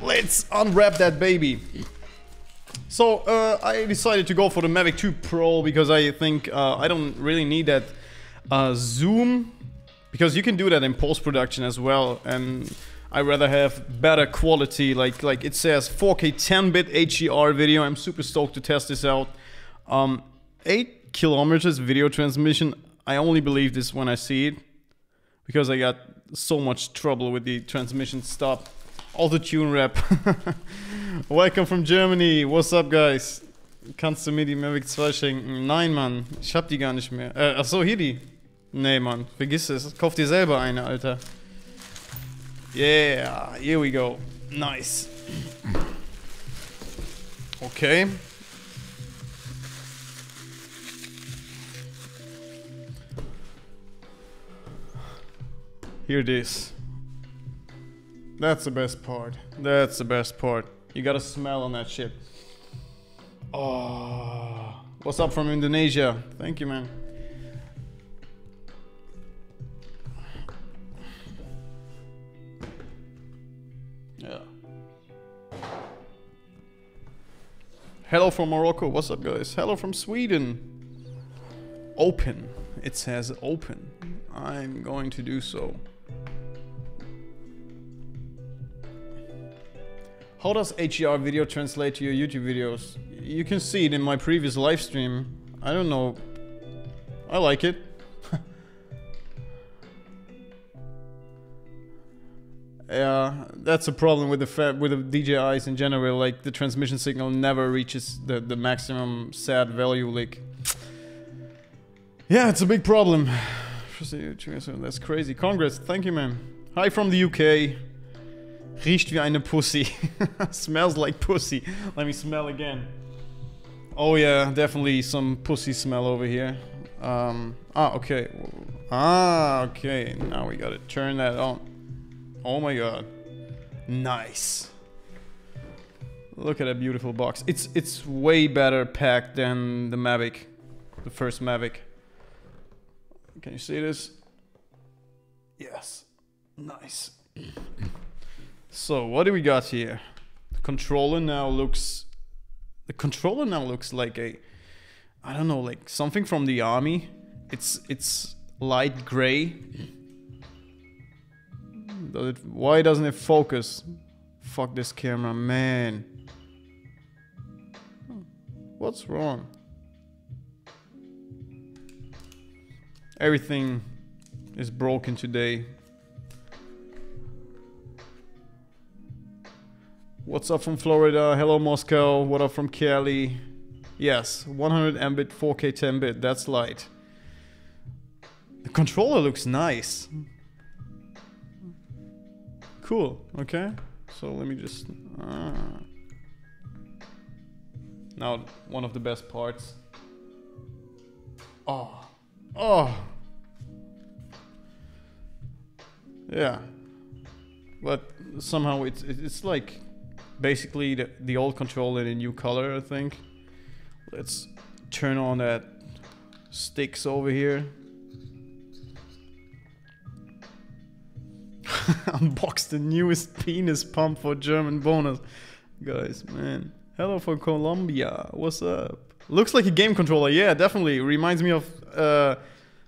let's unwrap that baby. So uh, I decided to go for the Mavic 2 Pro because I think uh, I don't really need that uh, zoom because you can do that in post-production as well and I rather have better quality like like it says 4K 10-bit HDR video. I'm super stoked to test this out. Um, 8 kilometers video transmission. I only believe this when I see it because I got so much trouble with the transmission stop. Auto tune rap. Welcome from Germany. What's up, guys? Kannst du mir die Mavic 2 schenken? Nein, Mann. Ich hab die gar nicht mehr. Äh, achso, hier die. Nee, Mann. Vergiss es. Kauf dir selber eine, Alter. Yeah. Here we go. Nice. Okay. Here it is. That's the best part. That's the best part. You got a smell on that shit. Oh, what's up from Indonesia? Thank you, man. Yeah. Hello from Morocco. What's up, guys? Hello from Sweden. Open. It says open. I'm going to do so. How does HDR video translate to your YouTube videos? You can see it in my previous live stream. I don't know. I like it. yeah, that's a problem with the with the DJIs in general. Like the transmission signal never reaches the the maximum sad value. Like, yeah, it's a big problem. That's crazy. Congress, thank you, man. Hi from the UK. Riecht wie eine Pussy. Smells like pussy. Let me smell again. Oh yeah, definitely some pussy smell over here. Um, ah, okay. Ah, okay. Now we gotta turn that on. Oh my god. Nice. Look at that beautiful box. It's it's way better packed than the Mavic. The first Mavic. Can you see this? Yes. Nice. So what do we got here? The controller now looks the controller now looks like a I don't know, like something from the army. It's it's light gray. Does it, why doesn't it focus? Fuck this camera, man. What's wrong? Everything is broken today. What's up from Florida? Hello Moscow. What up from Cali? Yes, 100 Mbit 4K 10 bit. That's light. The controller looks nice. Cool. Okay. So let me just. Uh, now one of the best parts. Oh. Oh. Yeah. But somehow it's it's like basically the, the old controller in a new color, I think. Let's turn on that sticks over here. Unbox the newest penis pump for German bonus. Guys, man. Hello from Colombia. What's up? Looks like a game controller. Yeah, definitely. Reminds me of, uh,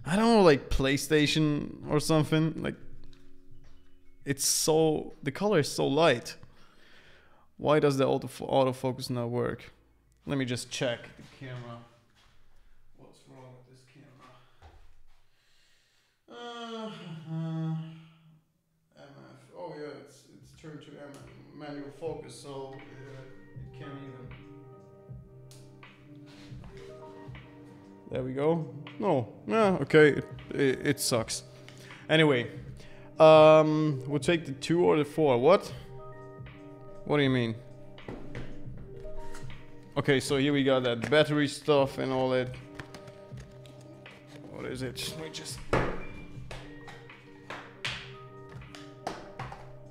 I don't know, like PlayStation or something. Like, it's so, the color is so light. Why does the auto autofocus not work? Let me just check the camera. What's wrong with this camera? Uh, uh, MF. Oh yeah, it's it's turned to MF, manual focus, so uh, it can't even. There we go. No, yeah, okay, it, it, it sucks. Anyway, um, we'll take the two or the four. What? What do you mean? Okay, so here we got that battery stuff and all that. What is it? Just...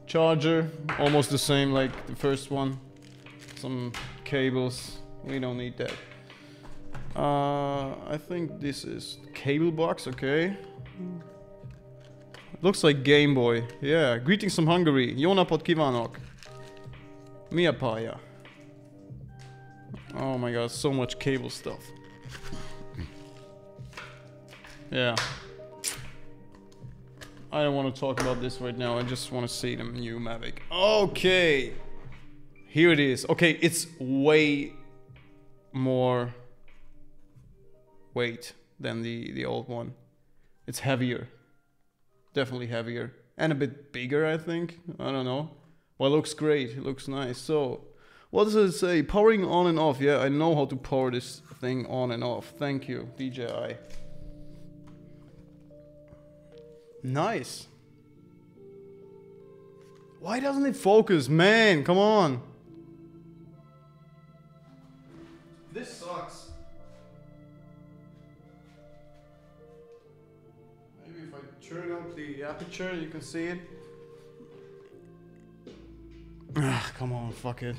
Charger, almost the same like the first one. Some cables, we don't need that. Uh, I think this is cable box, okay. Looks like Game Boy. Yeah, greetings from Hungary. Jona Podkivanok. Miyapaya. Oh my god, so much cable stuff. Yeah. I don't want to talk about this right now. I just want to see the new Mavic. Okay. Here it is. Okay, it's way more weight than the, the old one. It's heavier. Definitely heavier. And a bit bigger, I think. I don't know. Well, it looks great. It looks nice. So, what does it say? Powering on and off. Yeah, I know how to power this thing on and off. Thank you, DJI. Nice. Why doesn't it focus? Man, come on. This sucks. Maybe if I turn up the aperture, you can see it. Ah, come on, fuck it.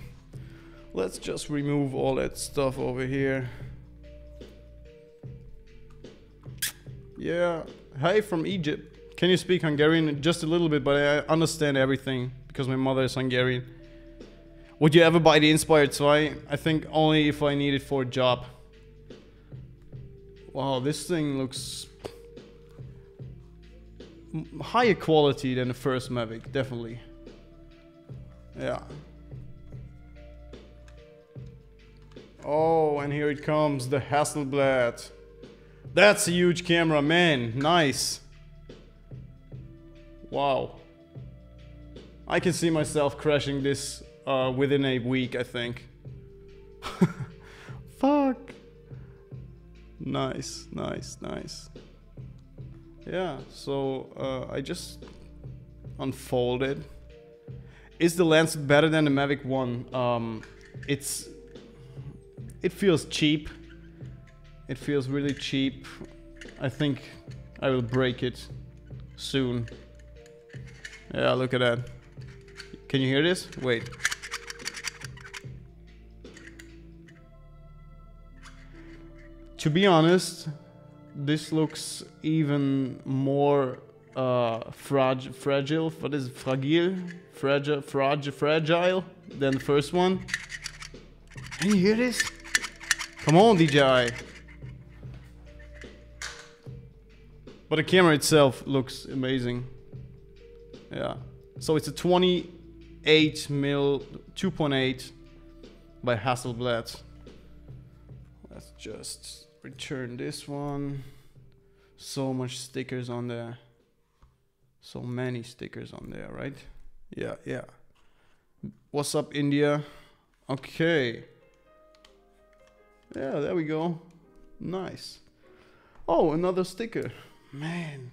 Let's just remove all that stuff over here. Yeah. Hi from Egypt. Can you speak Hungarian? Just a little bit, but I understand everything because my mother is Hungarian. Would you ever buy the Inspire 2? I think only if I need it for a job. Wow, this thing looks higher quality than the first Mavic, definitely. Yeah. Oh, and here it comes, the Hasselblad. That's a huge camera, man. Nice. Wow. I can see myself crashing this uh, within a week, I think. Fuck. Nice, nice, nice. Yeah, so uh, I just unfolded. Is the lens better than the Mavic 1? Um, it's it feels cheap. It feels really cheap. I think I will break it soon. Yeah, look at that. Can you hear this? Wait. To be honest, this looks even more uh, frag fragile. What is it? fragile? Fragile, fragile, fragile than the first one. Can you hear this? Come on, DJI. But the camera itself looks amazing. Yeah. So it's a 28 mil 2.8 by Hasselblad. Let's just return this one. So much stickers on there. So many stickers on there, right? Yeah, yeah. What's up, India? Okay. Yeah, there we go. Nice. Oh, another sticker. Man.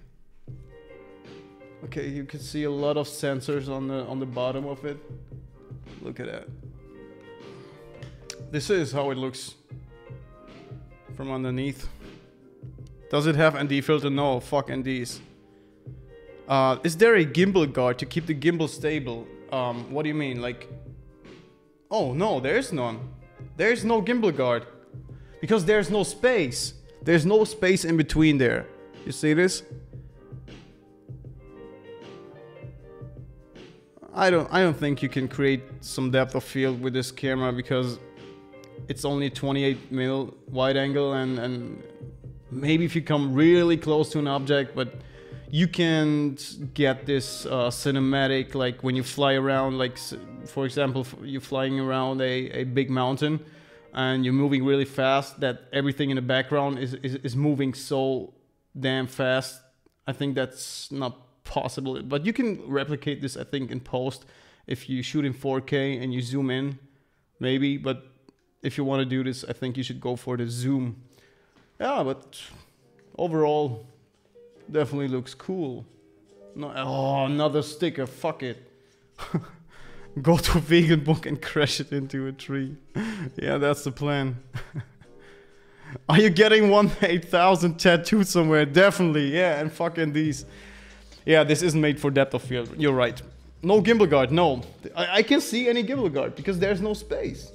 Okay, you can see a lot of sensors on the on the bottom of it. Look at that. This is how it looks from underneath. Does it have ND filter? No, fuck NDs. Uh, is there a gimbal guard to keep the gimbal stable? Um, what do you mean? Like, oh no, there's none. There's no gimbal guard because there's no space. There's no space in between there. You see this? I don't I don't think you can create some depth of field with this camera because it's only 28 mil wide angle and and maybe if you come really close to an object but you can get this uh, cinematic like when you fly around like for example you're flying around a, a big mountain and you're moving really fast that everything in the background is, is, is moving so damn fast. I think that's not possible but you can replicate this i think in post if you shoot in 4k and you zoom in maybe but if you want to do this i think you should go for the zoom. Yeah but overall definitely looks cool no, oh another sticker fuck it go to vegan book and crash it into a tree yeah that's the plan are you getting one 8000 tattooed somewhere definitely yeah and fucking these yeah, this isn't made for depth of field. You're right. No gimbal guard, no. I, I can see any gimbal guard because there's no space.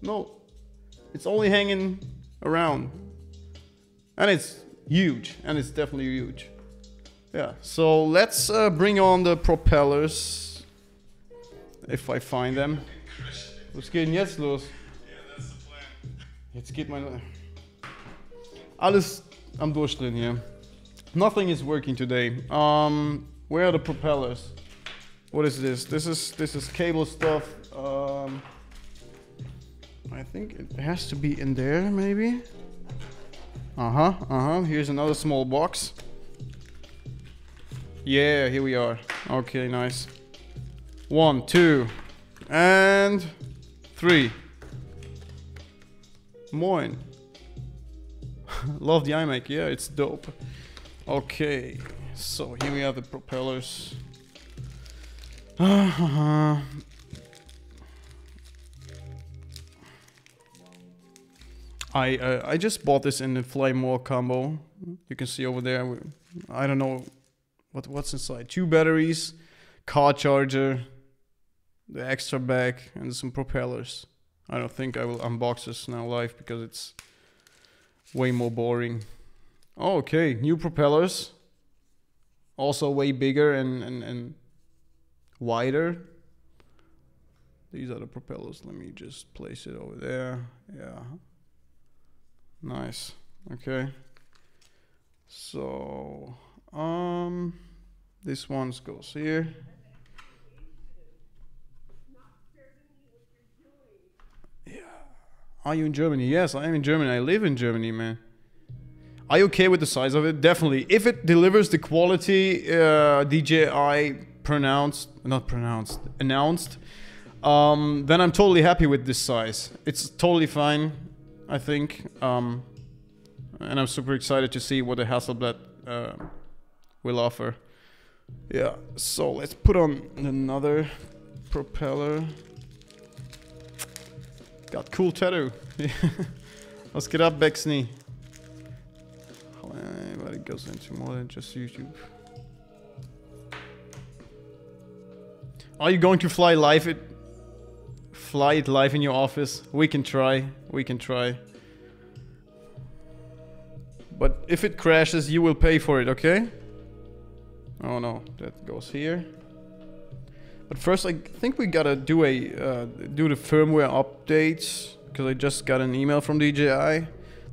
No. It's only hanging around. And it's huge, and it's definitely huge. Yeah, so let's uh, bring on the propellers. If I find them. Was geht denn jetzt los? Jetzt geht mein... Alles am Durchdrehen hier. Nothing is working today. Um, where are the propellers? What is this? This is this is cable stuff. Um, I think it has to be in there, maybe. Uh huh. Uh huh. Here's another small box. Yeah, here we are. Okay, nice. One, two, and three. Moin. Love the iMac. Yeah, it's dope. Okay, so here we have the propellers. I uh, I just bought this in the Fly More combo. You can see over there. I don't know what what's inside. Two batteries, car charger, the extra bag, and some propellers. I don't think I will unbox this now live because it's way more boring. Okay, new propellers. Also way bigger and, and, and wider. These are the propellers. Let me just place it over there. Yeah. Nice. Okay. So, um, this one goes here. Yeah. Are you in Germany? Yes, I am in Germany. I live in Germany, man. Are you okay with the size of it? Definitely. If it delivers the quality uh, DJI pronounced, not pronounced, announced, um, then I'm totally happy with this size. It's totally fine, I think. Um, and I'm super excited to see what the Hasselblad uh, will offer. Yeah, so let's put on another propeller. Got cool tattoo. Let's get up, Bexney. But it goes into more than just YouTube. Are you going to fly live it? Fly it live in your office? We can try. We can try. But if it crashes, you will pay for it, okay? Oh no, that goes here. But first, I think we gotta do a uh, do the firmware updates because I just got an email from DJI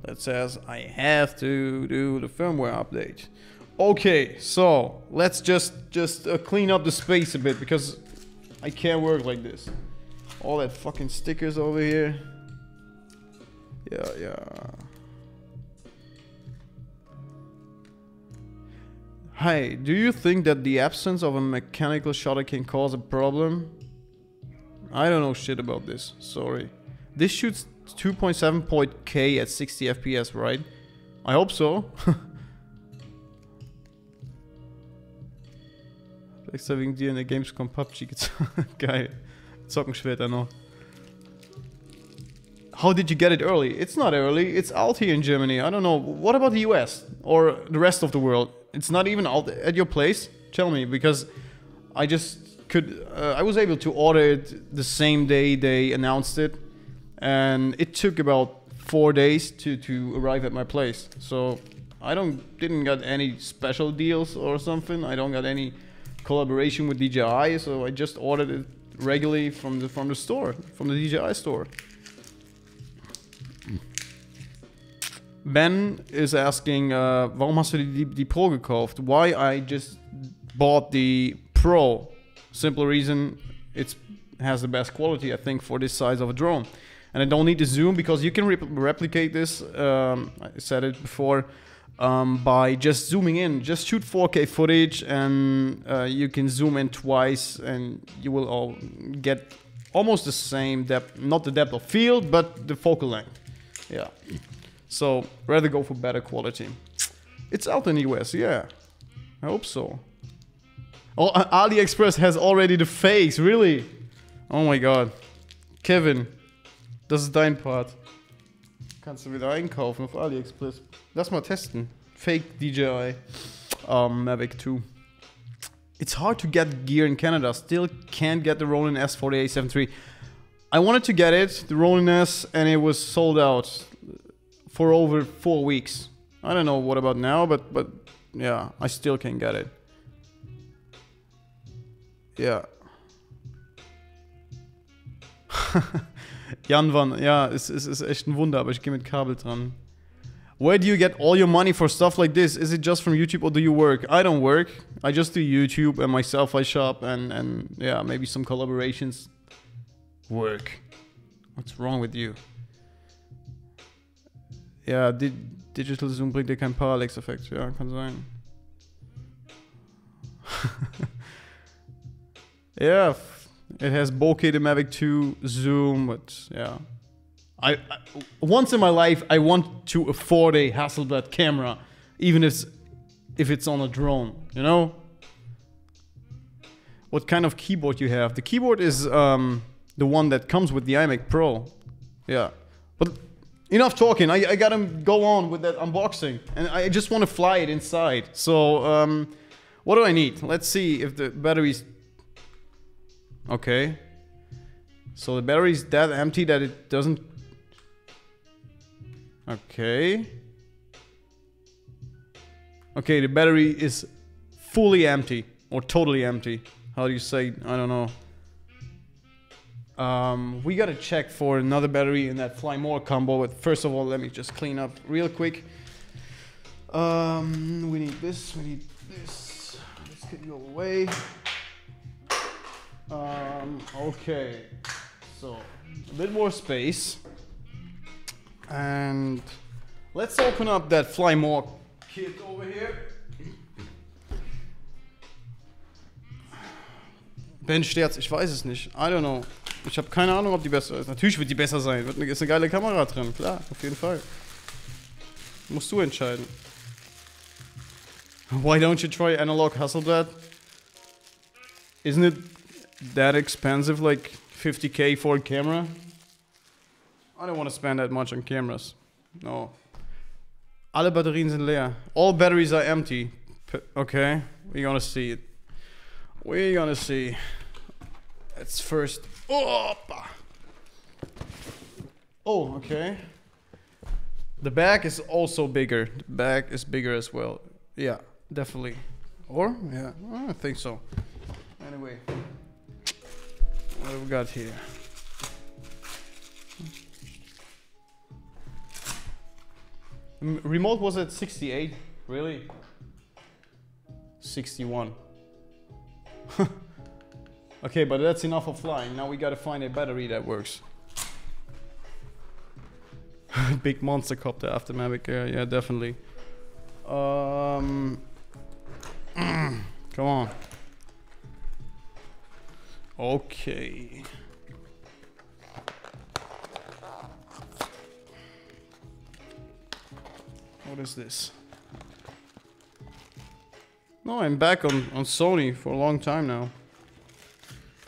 that says I have to do the firmware update. Okay, so let's just just uh, clean up the space a bit because I can't work like this. All that fucking stickers over here. Yeah, yeah. Hi, do you think that the absence of a mechanical shutter can cause a problem? I don't know shit about this, sorry. This shoots 2.7 point K at 60 FPS, right? I hope so. Extra wegen dir in der Gamescom PUBG Geil. Zocken später noch. How did you get it early? It's not early. It's out here in Germany. I don't know. What about the US or the rest of the world? It's not even out at your place. Tell me, because I just could. Uh, I was able to order it the same day they announced it, and it took about four days to to arrive at my place. So I don't didn't get any special deals or something. I don't got any collaboration with DJI. So I just ordered it regularly from the from the store, from the DJI store. Ben is asking, uh, warum hast du die, die Pro gekauft? Why I just bought the Pro. Simple reason, it has the best quality, I think, for this size of a drone. And I don't need to zoom because you can re replicate this, um, I said it before, um, by just zooming in. Just shoot 4K footage and uh, you can zoom in twice and you will all get almost the same depth, not the depth of field, but the focal length. Yeah. So rather go for better quality. It's out in the US, yeah. I hope so. Oh, AliExpress has already the fakes, really? Oh my god. Kevin, das ist dein Part. Kannst du wieder einkaufen auf AliExpress. Lass mal testen. Fake DJI um, Mavic 2. It's hard to get gear in Canada. Still can't get the Ronin S4873. I wanted to get it, the Ronin S, and it was sold out for over four weeks. I don't know what about now, but but yeah, I still can't get it. Yeah. Janwan, ja, es, es ist echt ein Wunder, aber ich gehe mit Kabel dran. Where do you get all your money for stuff like this? Is it just from YouTube or do you work? I don't work. I just do YouTube and myself I shop and, and yeah, maybe some collaborations. Work. What's wrong with you? Ja, Di Digital Zoom bringt dir keinen Parallax-Effekt. Ja, kann sein. yeah, it has bokeh the Mavic 2 zoom, but yeah. I, I, once in my life I want to afford a Hasselblad camera, even if if it's on a drone. You know. What kind of keyboard you have? The keyboard is um, the one that comes with the iMac Pro. Yeah, but enough talking. I, I gotta go on with that unboxing, and I just want to fly it inside. So um, what do I need? Let's see if the battery's okay. So the battery's that empty that it doesn't Okay. Okay, the battery is fully empty or totally empty. How do you say? I don't know. Um, we gotta check for another battery in that Fly More combo. But first of all, let me just clean up real quick. Um, we need this. We need this. This can go away. Um, okay. So a bit more space. And let's open up that Fly More kit over here. Ben Sterz, ich weiß es nicht. I don't know. Ich habe keine Ahnung, ob die besser ist. Natürlich wird die besser sein. Ist eine geile Kamera drin. Klar, auf jeden Fall. Musst du entscheiden. Why don't you try analog Hasselblad? Isn't it that expensive, like 50k for a camera? I don't want to spend that much on cameras. No. Alle Batterien sind leer. All batteries are empty. P okay, we're gonna see it. We're gonna see. Let's first. Opa! Oh, okay. The back is also bigger. The back is bigger as well. Yeah, definitely. Or? Yeah, I think so. Anyway, what have we got here? M remote was at 68. Really? 61. okay, but that's enough of flying. Now we gotta find a battery that works. Big monster copter after Mavic Air. Yeah, definitely. Um, come on. Okay. What is this? No, I'm back on, on Sony for a long time now.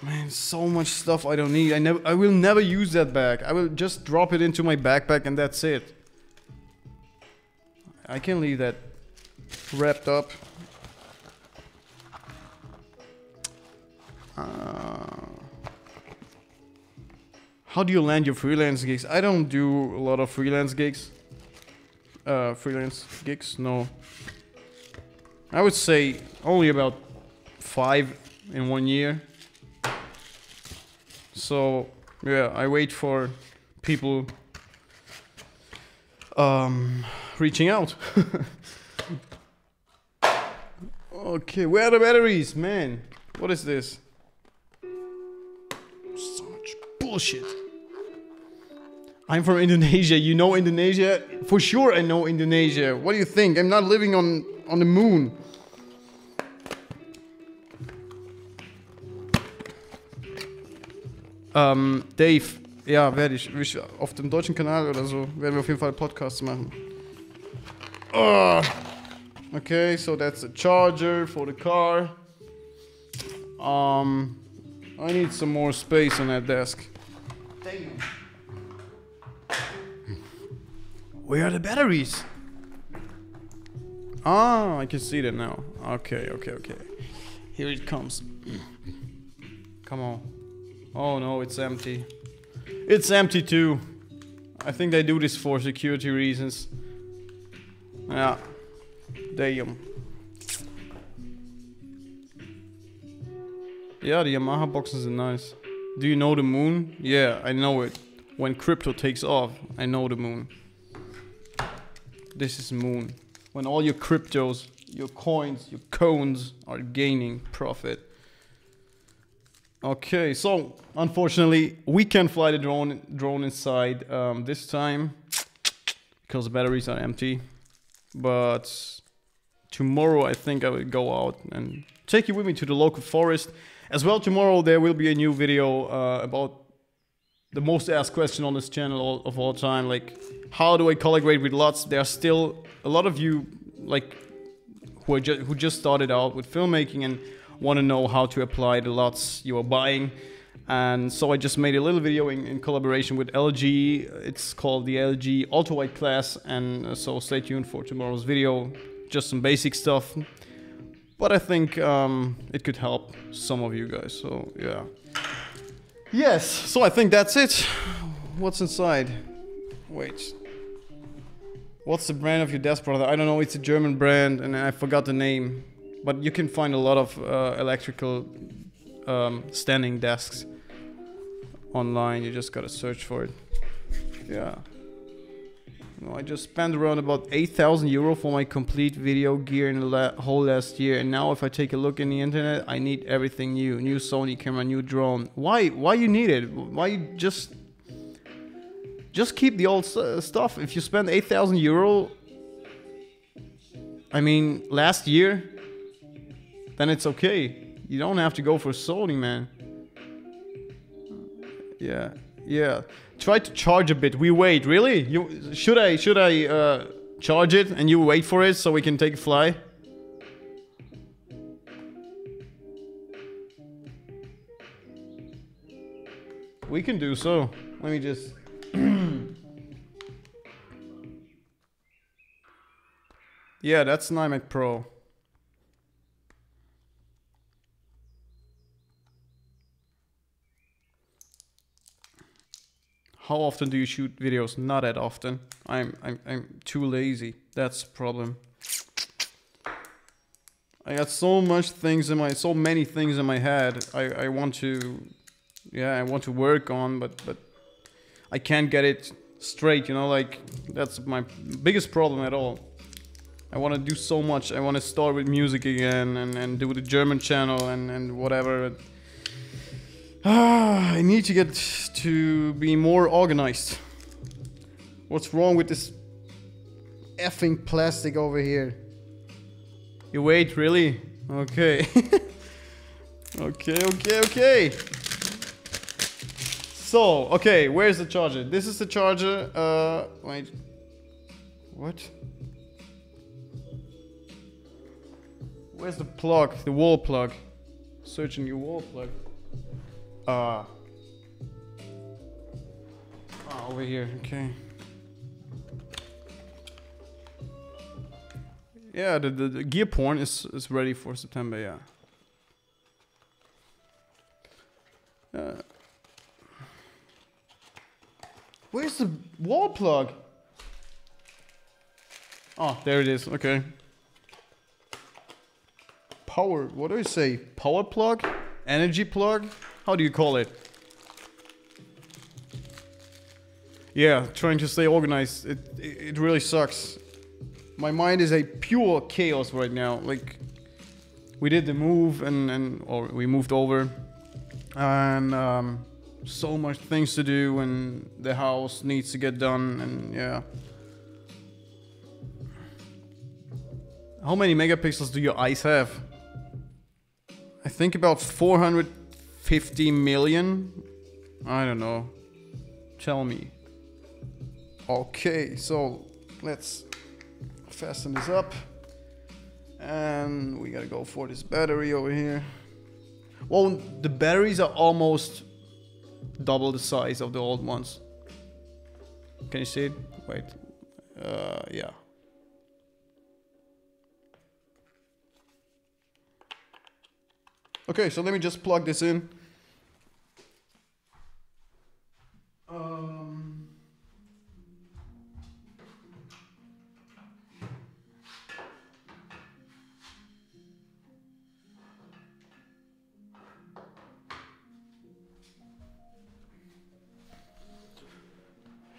Man, so much stuff I don't need. I never I will never use that bag. I will just drop it into my backpack and that's it. I can leave that wrapped up. Uh, how do you land your freelance gigs? I don't do a lot of freelance gigs uh, freelance gigs? No. I would say only about five in one year. So yeah, I wait for people um, reaching out. okay, where are the batteries, man? What is this? So much bullshit. I'm from Indonesia. You know Indonesia? For sure I know Indonesia. What do you think? I'm not living on, on the moon. Ähm, Dave, ja, werde ich, ich. Auf dem deutschen Kanal oder so werden wir auf jeden Fall Podcasts machen. Oh. Okay, so that's a charger for the car. Um, I need some more space on that desk. Damn. Where are the batteries? Ah, I can see that now. Okay, okay, okay. Here it comes. Come on. Oh no, it's empty. It's empty too. I think they do this for security reasons. Yeah. Damn. Yeah, the Yamaha boxes are nice. Do you know the moon? Yeah, I know it. When crypto takes off, I know the moon. This is moon. When all your cryptos, your coins, your cones are gaining profit. Okay, so unfortunately we can't fly the drone drone inside um, this time because the batteries are empty. But tomorrow I think I will go out and take you with me to the local forest. As well, tomorrow there will be a new video uh, about the most asked question on this channel of all time. Like, how do I collaborate with LUTs? There are still a lot of you, like, who, are ju who just started out with filmmaking and want to know how to apply the LUTs you are buying. And so I just made a little video in, in collaboration with LG. It's called the LG Ultra Wide class. And uh, so stay tuned for tomorrow's video. Just some basic stuff. But I think um, it could help some of you guys. So yeah. Yes, so I think that's it. What's inside? Wait. What's the brand of your desk, brother? I don't know, it's a German brand and I forgot the name. But you can find a lot of uh, electrical um, standing desks online. You just gotta search for it. Yeah. No, I just spent around about 8,000 euro for my complete video gear in the la whole last year. And now if I take a look in the internet, I need everything new. New Sony camera, new drone. Why Why you need it? Why you just... Just keep the old stuff. If you spend 8,000 euro... I mean, last year... Then it's okay. You don't have to go for Sony, man. Yeah, yeah. Try to charge a bit. We wait. Really? You should I should I uh, charge it and you wait for it so we can take a fly? We can do so. Let me just. yeah, that's iMac Pro. How often do you shoot videos? Not that often. I'm I'm I'm too lazy. That's the problem. I got so much things in my so many things in my head. I I want to yeah, I want to work on but but I can't get it straight, you know, like that's my biggest problem at all. I want to do so much. I want to start with music again and and do the German channel and and whatever. Ah, I need to get to be more organized. What's wrong with this effing plastic over here? You wait, really? Okay. okay, okay, okay. So, okay, where's the charger? This is the charger. Uh, wait. What? Where's the plug? The wall plug. Searching your wall plug. Uh. Oh, over here. Okay. Yeah, the, the, the gear porn is is ready for September. Yeah. Uh, where's the wall plug? Oh, there it is. Okay. Power. What do I say? Power plug? Energy plug? How do you call it? Yeah, trying to stay organized. It, it, it really sucks. My mind is a pure chaos right now. Like, we did the move and, and or we moved over. And um, so much things to do and the house needs to get done and yeah. How many megapixels do your eyes have? I think about 400 50 million? I don't know. Tell me. Okay, so let's fasten this up. And we gotta go for this battery over here. Well, the batteries are almost double the size of the old ones. Can you see it? Wait. Uh, yeah. Okay, so let me just plug this in. Um,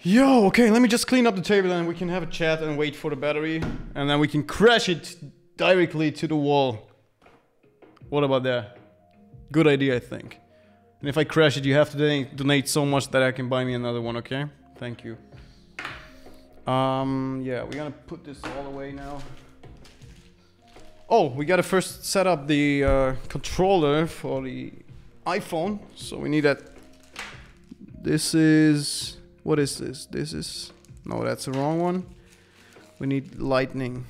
Yo, okay, let me just clean up the table and we can have a chat and wait for the battery. And then we can crash it directly to the wall. What about that? Good idea, I think. And if I crash it, you have to donate, so much that I can buy me another one, okay? Thank you. Um, yeah, we're gonna put this all away now. Oh, we gotta first set up the uh, controller for the iPhone. So we need that. This is what is this? This is no, that's the wrong one. We need lightning.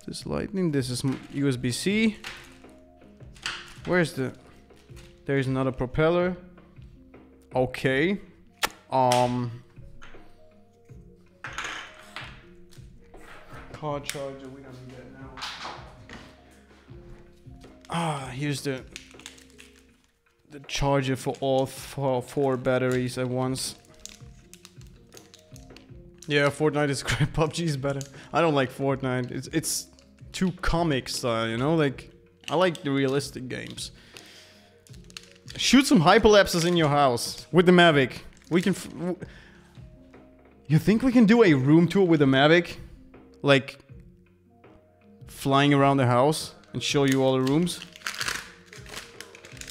Is this lightning? This is USB-C. Where's the? There's another propeller. Okay. Um. Car charger. We don't need that now. Ah, here's the the charger for all four, four batteries at once. Yeah, Fortnite is great. PUBG is better. I don't like Fortnite. It's it's too comic style, you know. Like I like the realistic games. Shoot some hyperlapses in your house with the Mavic. We can. you think we can do a room tour with the Mavic, like flying around the house and show you all the rooms?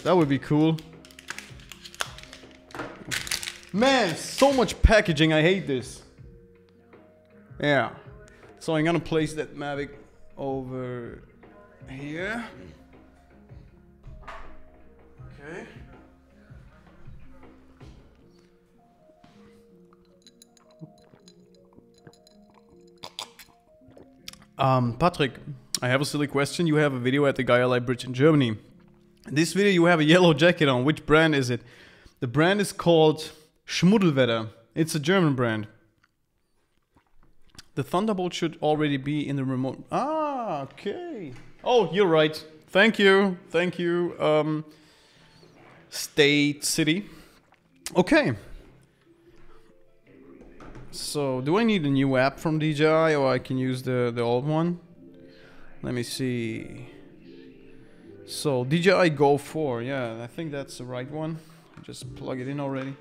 That would be cool. Man, so much packaging. I hate this. Yeah. So I'm gonna place that Mavic over here. Okay. Um, Patrick, I have a silly question. You have a video at the Gaia Bridge in Germany. In this video, you have a yellow jacket on. Which brand is it? The brand is called Schmuddelwetter. It's a German brand. The Thunderbolt should already be in the remote. Ah, okay. Oh, you're right. Thank you. Thank you. Um, State City. Okay. So, do I need a new app from DJI or I can use the, the old one? Let me see. So DJI Go 4, yeah, I think that's the right one. Just plug it in already.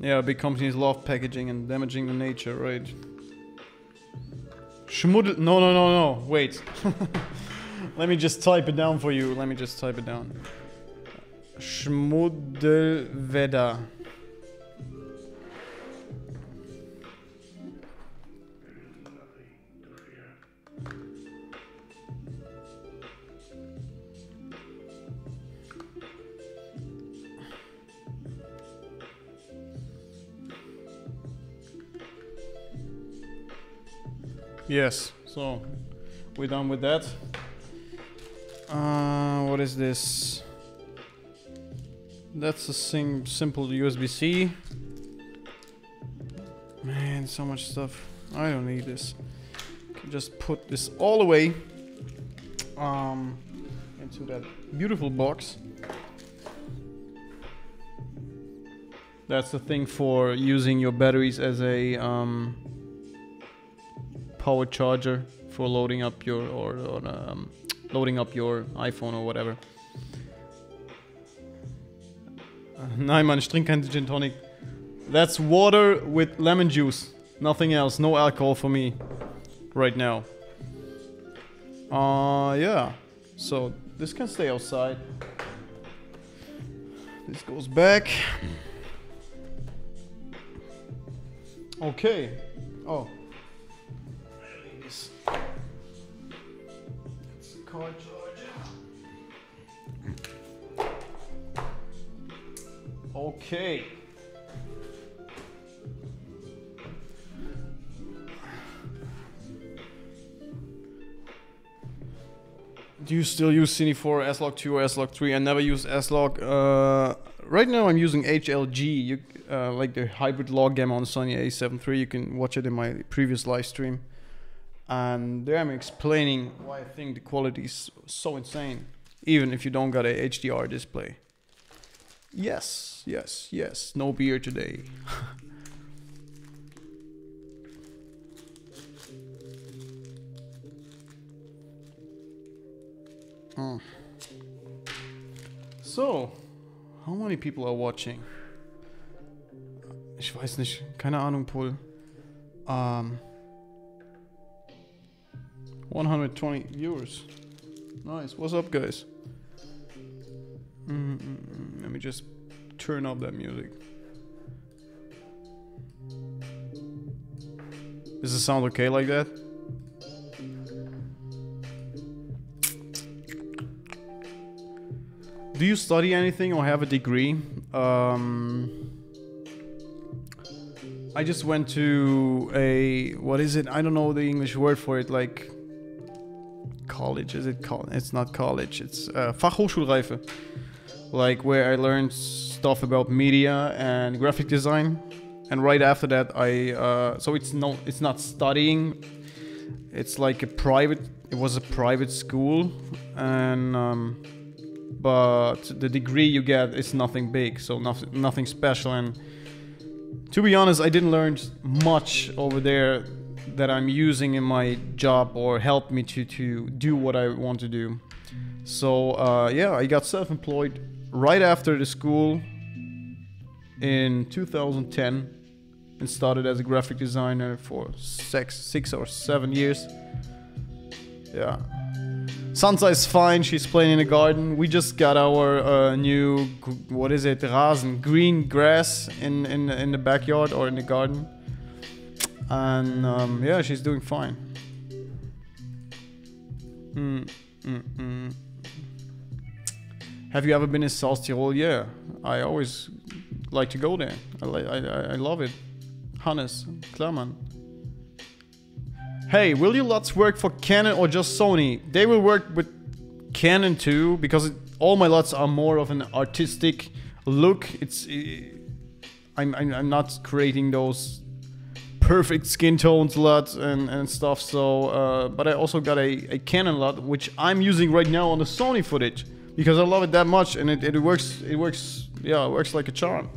Yeah, big companies love packaging and damaging the nature, right? Schmuddel... No, no, no, no, wait. Let me just type it down for you. Let me just type it down. Schmuddelwetter. Yes, so we're done with that. Uh, what is this? That's a sim simple USB-C. Man, so much stuff. I don't need this. Just put this all the way um, into that beautiful box. That's the thing for using your batteries as a um, power charger for loading up your or, or um, loading up your iPhone or whatever. Nein, man, ich trinke keinen Gin Tonic. That's water with lemon juice. Nothing else. No alcohol for me. Right now. Uh, yeah. So, this can stay outside. This goes back. Okay. Oh, Okay. Do you still use Cine 4, S-Log 2 or S-Log 3? I never use S-Log. Uh, right now I'm using HLG, you, uh, like the hybrid log gamma on Sony a7 III. You can watch it in my previous live stream and there I'm explaining why I think the quality is so insane, even if you don't got a HDR display. Yes, yes, yes, no beer today. So, how many people are watching? Ich weiß nicht. Keine Ahnung, Paul. Um, 120 viewers. Nice. What's up, guys? Mm -mm -mm. Me just turn up that music. Does it sound okay like that? Do you study anything or have a degree? Um, I just went to a what is it? I don't know the English word for it. Like college? Is it college? It's not college. It's uh, Fachhochschulreife. Like where I learned stuff about media and graphic design. And right after that, I uh, so it's no, it's not studying. It's like a private. It was a private school, and um, but the degree you get is nothing big, so nothing nothing special. And to be honest, I didn't learn much over there that I'm using in my job or help me to to do what I want to do. So uh, yeah, I got self-employed right after the school in 2010 and started as a graphic designer for six six or seven years. Yeah. Sansa is fine. She's playing in the garden. We just got our uh, new what is it? Rasen, green grass in in in the backyard or in the garden, and um, yeah, she's doing fine. Mm, mm, mm. Have you ever been in South Tyrol? Yeah, I always like to go there. I I, I love it. Hannes, Klarmann. Hey, will your LUTs work for Canon or just Sony? They will work with Canon too, because it, all my LUTs are more of an artistic look. It's I'm, I'm, I'm not creating those perfect skin tones LUTs and, and stuff. So, uh, but I also got a, a Canon LUT, which I'm using right now on the Sony footage because I love it that much, and it, it works. It works. Yeah, it works like a charm.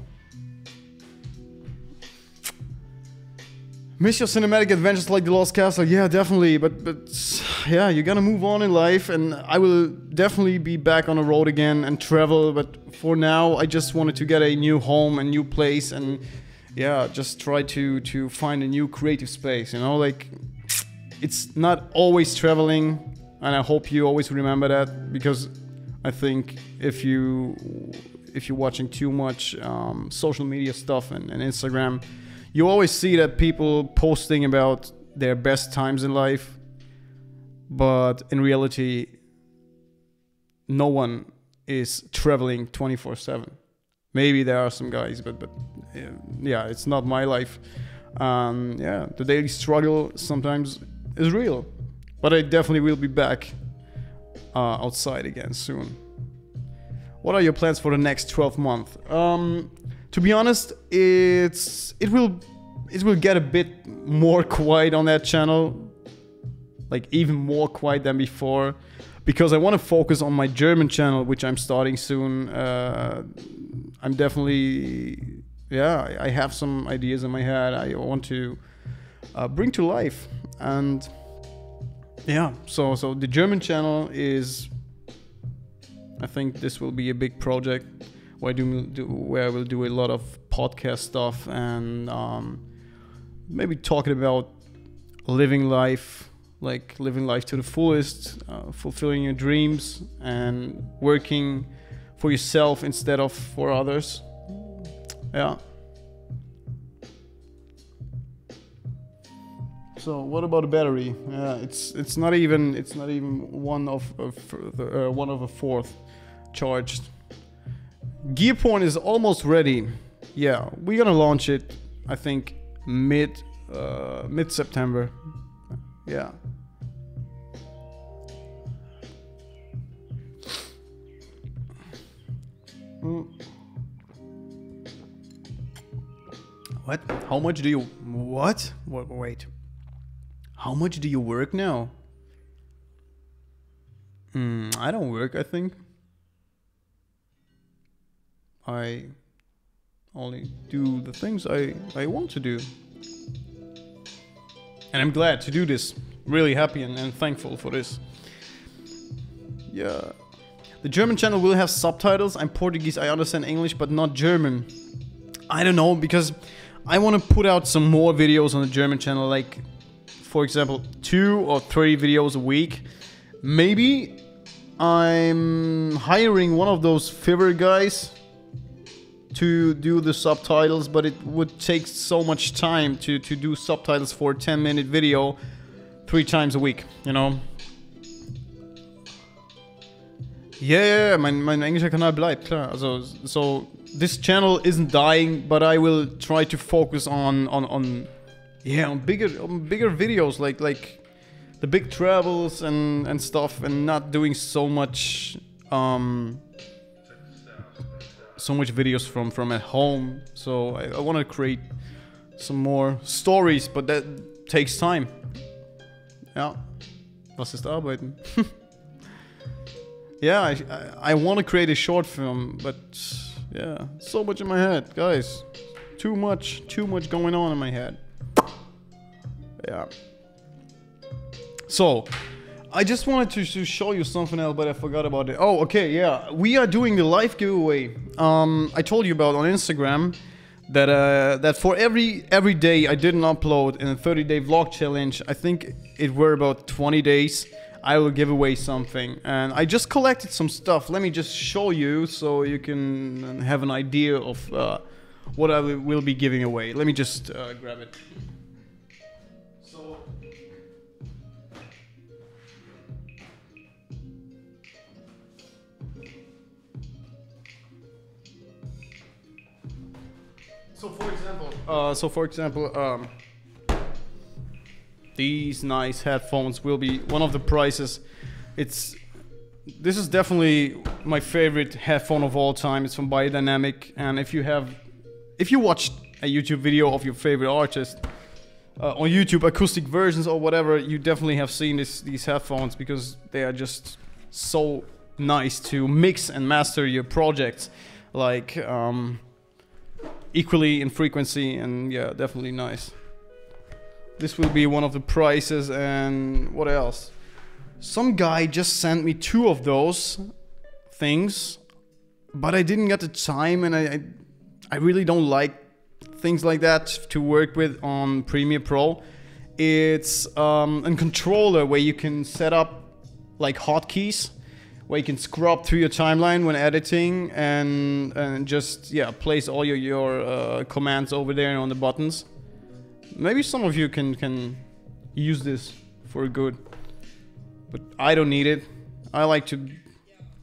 Miss your cinematic adventures like The Lost Castle? Yeah, definitely. But but yeah, you're gonna move on in life, and I will definitely be back on the road again and travel. But for now, I just wanted to get a new home, a new place, and yeah, just try to to find a new creative space. You know, like it's not always traveling, and I hope you always remember that because I think if you if you're watching too much um, social media stuff and, and Instagram you always see that people posting about their best times in life, but in reality, no one is traveling 24 7. Maybe there are some guys, but but yeah, it's not my life. Um, yeah, the daily struggle sometimes is real, but I definitely will be back uh, outside again soon. What are your plans for the next 12 months? Um, to be honest, it's it will it will get a bit more quiet on that channel, like even more quiet than before, because I want to focus on my German channel, which I'm starting soon. Uh, I'm definitely, yeah, I have some ideas in my head I want to uh, bring to life, and yeah, so so the German channel is. I think this will be a big project where I do, do where I will do a lot of podcast stuff and um, maybe talking about living life, like living life to the fullest, uh, fulfilling your dreams, and working for yourself instead of for others. Yeah. So what about the battery? Yeah, it's it's not even it's not even one of, of uh, one of a fourth charged. Gearporn is almost ready. Yeah, we're gonna launch it. I think mid uh, mid September. Yeah. Mm. What? How much do you what? what? Wait. How much do you work now? Mm, I don't work, I think. I only do the things I, I want to do. And I'm glad to do this. Really happy and, and thankful for this. Yeah. The German channel will have subtitles. I'm Portuguese, I understand English, but not German. I don't know, because I want to put out some more videos on the German channel, like, for example, two or three videos a week. Maybe I'm hiring one of those Fiverr guys to do the subtitles, but it would take so much time to, to do subtitles for a 10 minute video three times a week, you know? Yeah, yeah, yeah, mein, mein englischer Kanal bleibt, klar. Also, so, this channel isn't dying, but I will try to focus on, on, on yeah, on bigger, on bigger videos, like, like the big travels and, and stuff, and not doing so much, um, so much videos from, from at home. So I, I want to create some more stories, but that takes time. Ja. Was ist arbeiten? yeah, I, I, I want to create a short film, but yeah, so much in my head, guys. Too much, too much going on in my head. Yeah. So, I just wanted to, to show you something else, but I forgot about it. Oh, okay, yeah. We are doing the live giveaway. Um, I told you about on Instagram that uh, that for every every day I didn't upload in a 30 day vlog challenge, I think it were about 20 days. I will give away something, and I just collected some stuff. Let me just show you so you can have an idea of uh, what I will be giving away. Let me just uh, grab it. So for example, uh, so for example, um, these nice headphones will be one of the prices. It's this is definitely my favorite headphone of all time. It's from Beyerdynamic, and if you have, if you watched a YouTube video of your favorite artist uh, on YouTube, acoustic versions or whatever, you definitely have seen this, these headphones because they are just so nice to mix and master your projects. Like. Um, equally in frequency and yeah definitely nice. This will be one of the prices and what else? Some guy just sent me two of those things but i didn't get the time and i i, I really don't like things like that to work with on premiere pro. It's um, a controller where you can set up like hotkeys where you can scrub through your timeline when editing and and just yeah place all your your uh, commands over there on the buttons. Maybe some of you can can use this for good, but I don't need it. I like to.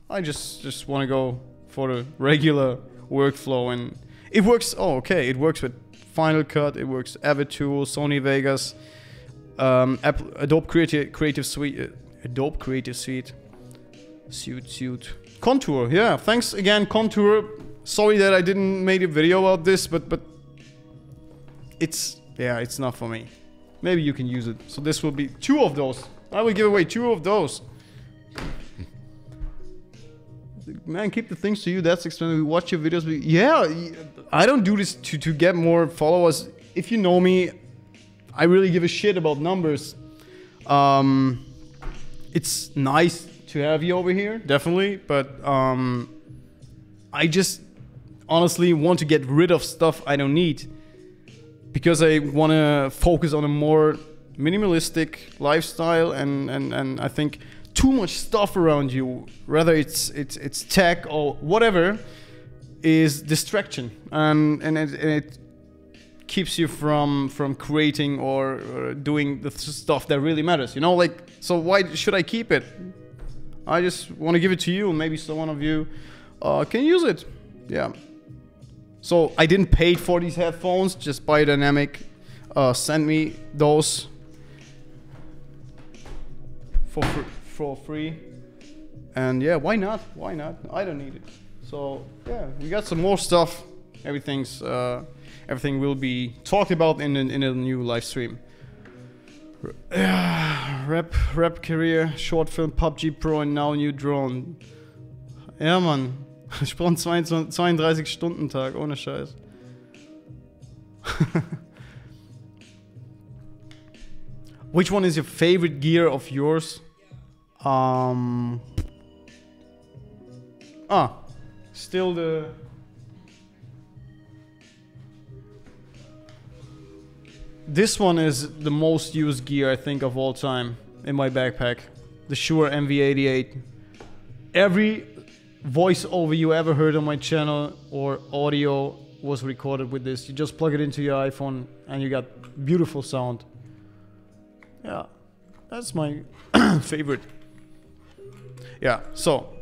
I just just want to go for the regular workflow and it works. Oh, okay, it works with Final Cut. It works Avid Tools, Sony Vegas, um, Apple, Adobe Creative Creative Suite, uh, Adobe Creative Suite. Suit, suit. Contour, yeah. Thanks again, Contour. Sorry that I didn't make a video about this, but but it's yeah, it's not for me. Maybe you can use it. So this will be two of those. I will give away two of those. Man, keep the things to you. That's expensive. We watch your videos. Yeah, I don't do this to, to get more followers. If you know me, I really give a shit about numbers. Um, it's nice to have you over here, definitely. But um, I just honestly want to get rid of stuff I don't need because I want to focus on a more minimalistic lifestyle and, and, and I think too much stuff around you, whether it's it's it's tech or whatever, is distraction and and it, and it keeps you from from creating or, or doing the stuff that really matters. You know, like so why should I keep it? I just want to give it to you, maybe someone of you uh, can use it. Yeah. So I didn't pay for these headphones, just Beyerdynamic uh, sent me those for fr for free. And yeah, why not? Why not? I don't need it. So yeah, we got some more stuff. Everything's uh, everything will be talked about in in a new live stream. Rap, Rap Career, Short Film, PUBG Pro and now New Drone. Ja, Mann. Ich brauche einen 32-Stunden-Tag, ohne Scheiß. Which one is your favorite gear of yours? Um. Ah, still the this one is the most used gear I think of all time in my backpack. The Shure MV88. Every voiceover you ever heard on my channel or audio was recorded with this. You just plug it into your iPhone and you got beautiful sound. Yeah, that's my favorite. Yeah, so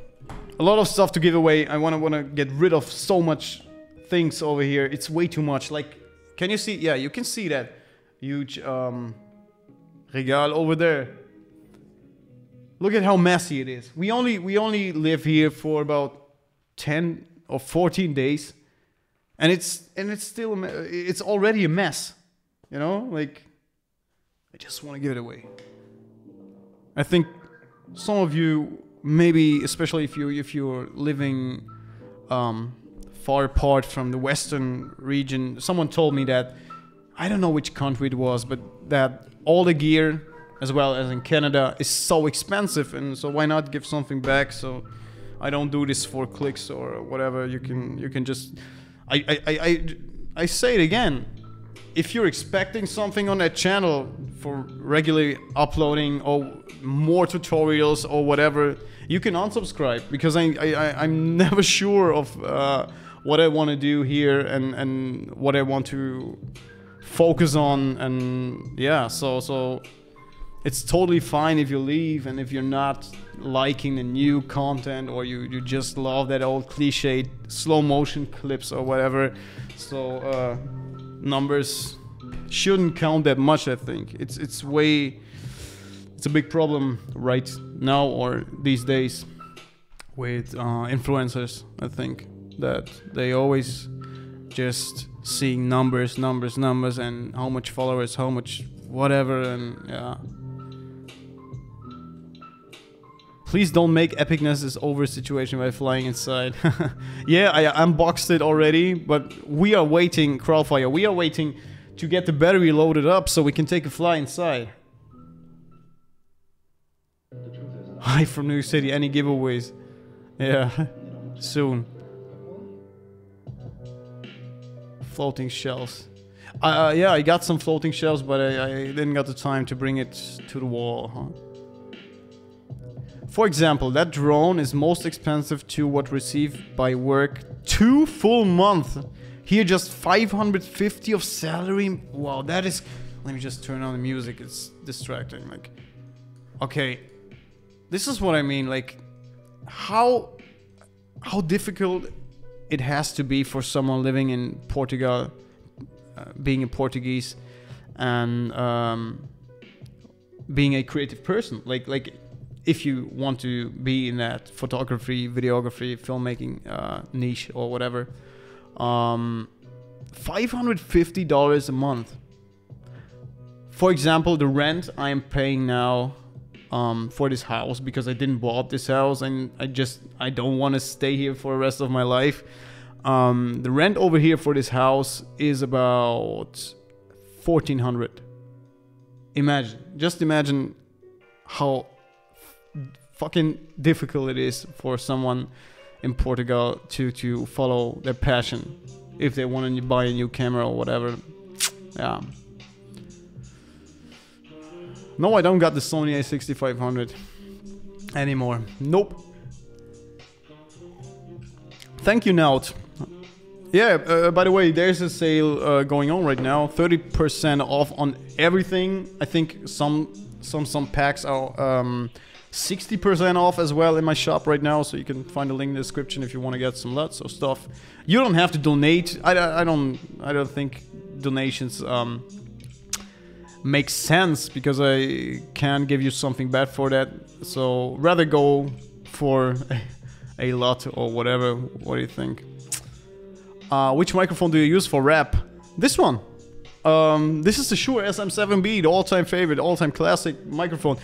a lot of stuff to give away. I wanna wanna get rid of so much things over here. It's way too much. Like, can you see? Yeah, you can see that huge um, regal over there. Look at how messy it is. We only we only live here for about 10 or 14 days and it's and it's still it's already a mess. You know? Like I just want to give it away. I think some of you maybe especially if you if you're living um, far apart from the western region someone told me that I don't know which country it was but that all the gear as well as in Canada is so expensive and so why not give something back? So I don't do this for clicks or whatever. You can you can just I I, I, I, I say it again. If you're expecting something on that channel for regularly uploading or more tutorials or whatever you can unsubscribe because I, I, I'm never sure of uh, what I want to do here and and what I want to focus on and yeah so so it's totally fine if you leave and if you're not liking the new content or you, you just love that old cliched slow motion clips or whatever. So uh, numbers shouldn't count that much i think. It's it's way it's a big problem right now or these days with uh, influencers i think that they always just seeing numbers numbers numbers and how much followers how much whatever and yeah Please don't make epicness this over situation by flying inside. yeah, I unboxed it already, but we are waiting, Crowdfire, we are waiting to get the battery loaded up so we can take a fly inside. Hi from New City, any giveaways? Yeah, soon. Floating shells. Uh, yeah, I got some floating shells, but I, I didn't got the time to bring it to the wall. Huh? For example, that drone is most expensive to what received by work two full month. Here just 550 of salary. Wow, that is... Let me just turn on the music. It's distracting. Like, okay, this is what I mean. Like, how how difficult it has to be for someone living in Portugal, uh, being a Portuguese, and um, being a creative person. Like like if you want to be in that photography, videography, filmmaking uh, niche or whatever, um, $550 a month. For example, the rent I am paying now um, for this house because I didn't bought this house and I just I don't want to stay here for the rest of my life. Um, the rent over here for this house is about 1400 imagine just imagine how fucking difficult it is for someone in Portugal to to follow their passion if they want to buy a new camera or whatever. Yeah. No, I don't got the Sony a6500 anymore. Nope. Thank you, Nout. Yeah, uh, by the way, there's a sale uh, going on right now. 30% off on everything. I think some some some packs are um, 60% off as well in my shop right now, so you can find a link in the description if you want to get some lots of stuff. You don't have to donate. I, I don't I don't think donations um, make sense because I can't give you something bad for that. So rather go for a, a LUT or whatever. What do you think? Uh, which microphone do you use for rap? This one. Um, this is the Shure SM7B, the all-time favorite, all-time classic microphone.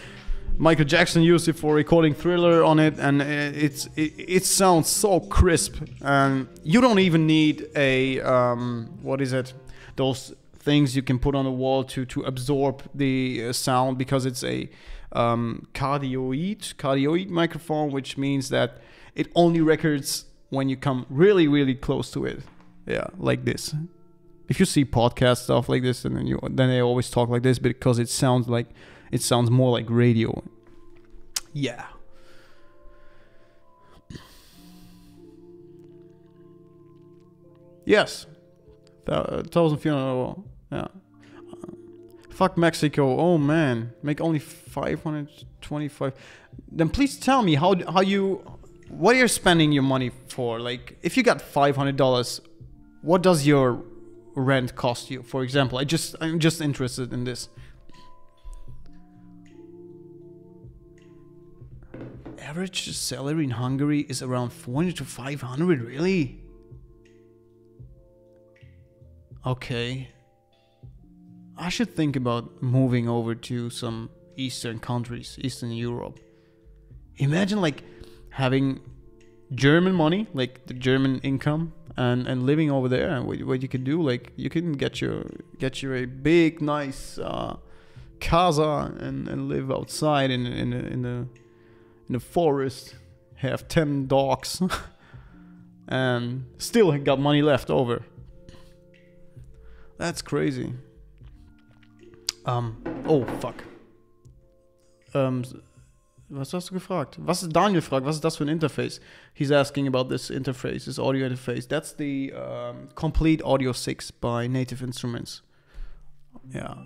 Michael Jackson used it for recording Thriller on it, and it's it, it sounds so crisp. And you don't even need a um, what is it? Those things you can put on the wall to to absorb the uh, sound because it's a um, cardioid cardioid microphone, which means that it only records when you come really really close to it. Yeah, like this. if you see podcast stuff like this, and then you then they always talk like this because it sounds like it sounds more like radio. Yeah. Yes. Th- 1400 Yeah. Uh, fuck Mexico. Oh man, make only 525. Then please tell me how how you what you're spending your money for. Like if you got $500, what does your rent cost you? For example, I just I'm just interested in this. Average salary in Hungary is around 400 to 500, really? Okay. I should think about moving over to some Eastern countries, Eastern Europe. Imagine like having German money, like the German income, and and living over there. And what, what you can do, like you can get your get you a big, nice uh, casa and, and live outside in in a, in a in the forest, have ten dogs, and still got money left over. That's crazy. Um, oh, fuck. Um, was hast du gefragt? Was ist Daniel fragt? Was ist das für ein Interface? He's asking about this interface, this audio interface. That's the um, Complete Audio 6 by Native Instruments. Yeah.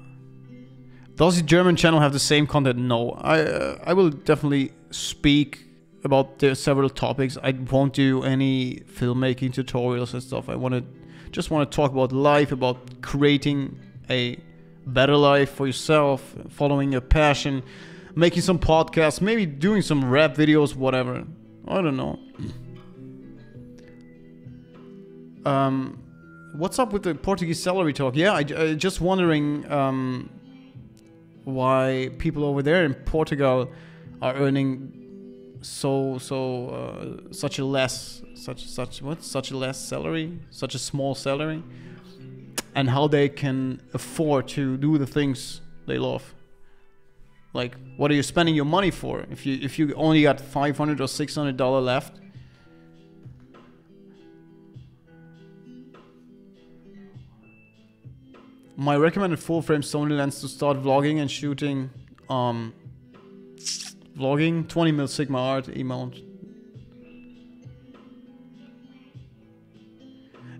Does the German channel have the same content? No. I uh, I will definitely speak about the several topics. I won't do any filmmaking tutorials and stuff. I want to just want to talk about life, about creating a better life for yourself, following your passion, making some podcasts, maybe doing some rap videos, whatever. I don't know. Um, what's up with the Portuguese salary talk? Yeah, I, I just wondering um, why people over there in Portugal are earning so so uh, such a less such such what such a less salary, such a small salary, and how they can afford to do the things they love. Like, what are you spending your money for? If you if you only got five hundred or six hundred dollar left. My recommended full frame Sony lens to start vlogging and shooting um, vlogging 20 mil Sigma art E mount.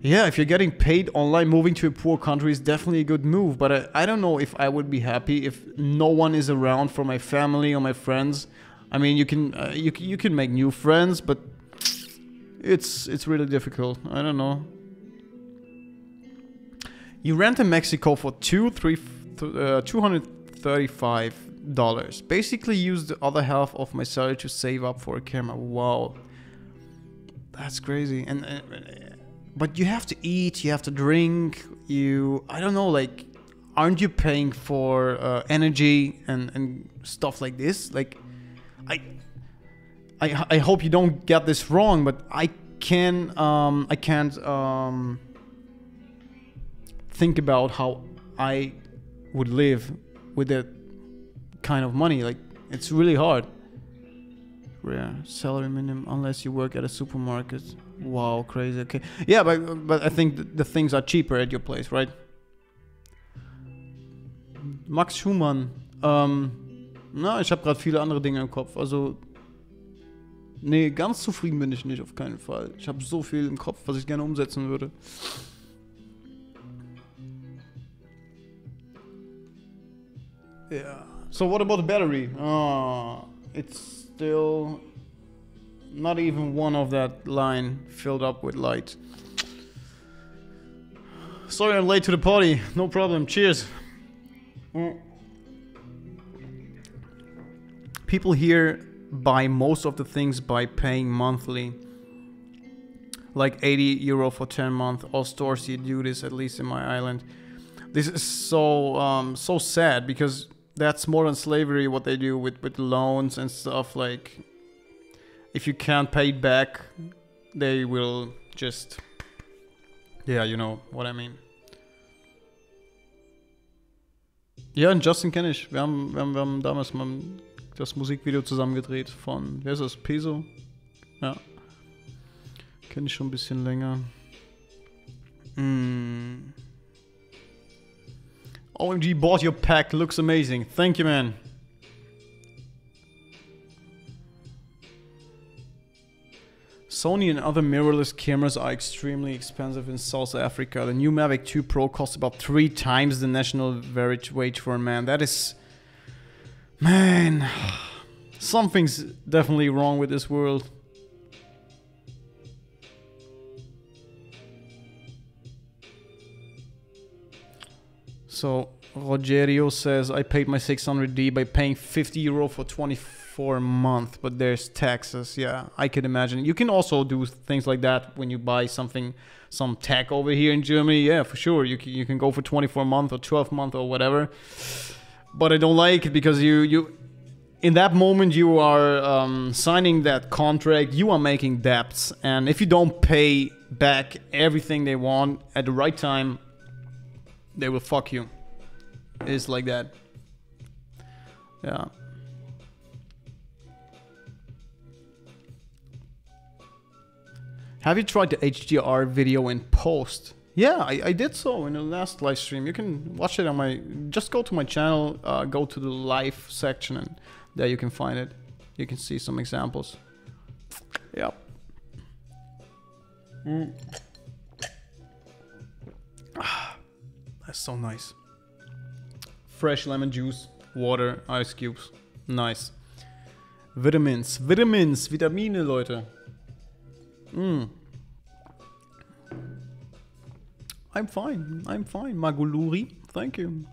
Yeah, if you're getting paid online, moving to a poor country is definitely a good move. But I, I don't know if I would be happy if no one is around for my family or my friends. I mean, you can uh, you you can make new friends, but it's it's really difficult. I don't know. You rent in Mexico for two three uh, two hundred thirty five dollars. Basically, use the other half of my salary to save up for a camera. Wow, that's crazy. And. Uh, but you have to eat, you have to drink, you I don't know, like aren't you paying for uh, energy and and stuff like this? Like I I I hope you don't get this wrong, but I can um I can't um think about how I would live with that kind of money. Like it's really hard. Yeah, salary minimum unless you work at a supermarket. Wow, crazy. Okay. Yeah, but but I think the, things are cheaper at your place, right? Max Schumann. Ähm, na, ich habe gerade viele andere Dinge im Kopf. Also, nee, ganz zufrieden bin ich nicht, auf keinen Fall. Ich habe so viel im Kopf, was ich gerne umsetzen würde. Yeah. So what about the battery? Oh, it's still not even one of that line filled up with light. Sorry I'm late to the party. No problem. Cheers. Mm. People here buy most of the things by paying monthly. Like 80 euro for 10 month. All stores here do this, at least in my island. This is so um, so sad because that's more than slavery what they do with, with loans and stuff like if you can't pay it back, they will just, yeah, you know what I mean. Ja, und Justin kenne ich. Wir haben, wir, haben, wir haben damals mal das Musikvideo zusammen gedreht von, wer ist das? Peso? Ja. Kenne ich schon ein bisschen länger. Mm. OMG, bought your pack. Looks amazing. Thank you, man. Sony and other mirrorless cameras are extremely expensive in South Africa. The new Mavic 2 Pro costs about three times the national average wage for a man. That is... Man... Something's definitely wrong with this world. So Rogerio says I paid my 600D by paying 50 euro for 24 a month, but there's taxes. Yeah, I could imagine. You can also do things like that when you buy something, some tech over here in Germany. Yeah, for sure. You can, you can go for 24 month or 12 month or whatever. But I don't like it because you you in that moment you are um, signing that contract. You are making debts, and if you don't pay back everything they want at the right time, they will fuck you. It's like that. Yeah. Have you tried the HDR video in post? Yeah, I, I did so in the last live stream. You can watch it on my... Just go to my channel, uh, go to the live section and there you can find it. You can see some examples. Yep. Mm. That's so nice. Fresh lemon juice, water, ice cubes. Nice. Vitamins, Vitamins, Vitamine, Leute. Mm. I'm fine. I'm fine, Maguluri. Thank you.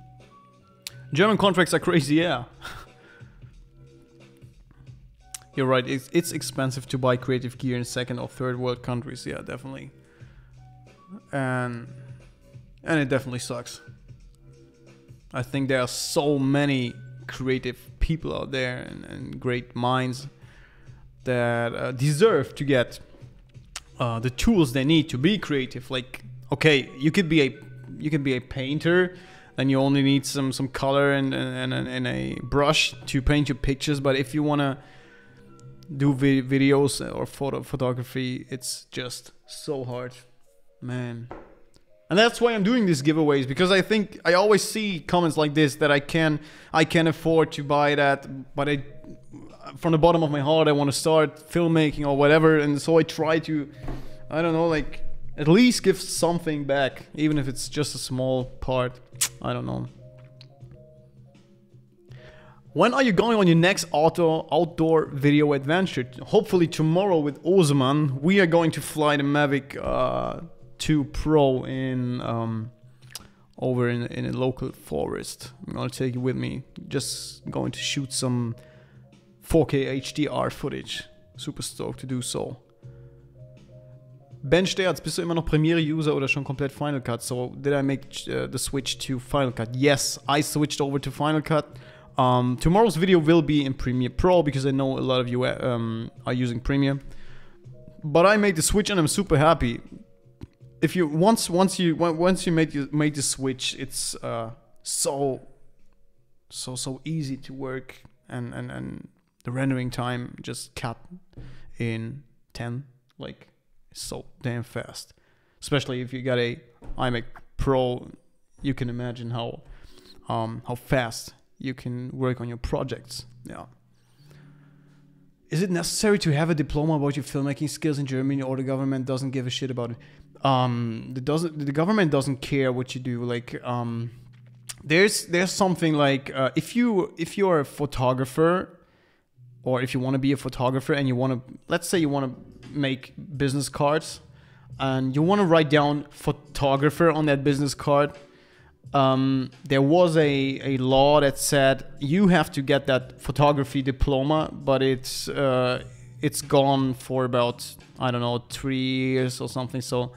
German contracts are crazy, yeah. You're right, it's, it's expensive to buy creative gear in second or third world countries, yeah, definitely. And and it definitely sucks. I think there are so many creative people out there and, and great minds that uh, deserve to get uh, the tools they need to be creative. Like, okay, you could be a you can be a painter, and you only need some some color and and, and, and a brush to paint your pictures. But if you wanna do vi videos or photo photography, it's just so hard, man. And that's why I'm doing these giveaways because I think I always see comments like this that I can I can afford to buy that, but I from the bottom of my heart I want to start filmmaking or whatever, and so I try to I don't know like at least give something back, even if it's just a small part. I don't know. When are you going on your next auto outdoor video adventure? Hopefully tomorrow with Osman. We are going to fly the Mavic uh, 2 Pro in um, over in, in a local forest. I'm gonna take you with me. Just going to shoot some 4K HDR footage. Super stoked to do so. Ben Sterz, bist du immer noch Premiere-User oder schon komplett Final Cut? So, did I make uh, the switch to Final Cut? Yes, I switched over to Final Cut. Um, tomorrow's video will be in Premiere Pro because I know a lot of you um, are using Premiere. But I made the switch and I'm super happy. If you once once you once you made you made the switch, it's uh, so so so easy to work and and and the rendering time just cut in 10 like so damn fast. Especially if you got a iMac Pro, you can imagine how um, how fast you can work on your projects. Yeah. Is it necessary to have a diploma about your filmmaking skills in Germany, or the government doesn't give a shit about it? Um, the doesn't the government doesn't care what you do. Like, um, there's there's something like uh, if you if you're a photographer, or if you want to be a photographer and you want to, let's say you want to make business cards, and you want to write down photographer on that business card um, there was a, a law that said you have to get that photography diploma, but it's uh, it's gone for about I don't know three years or something. So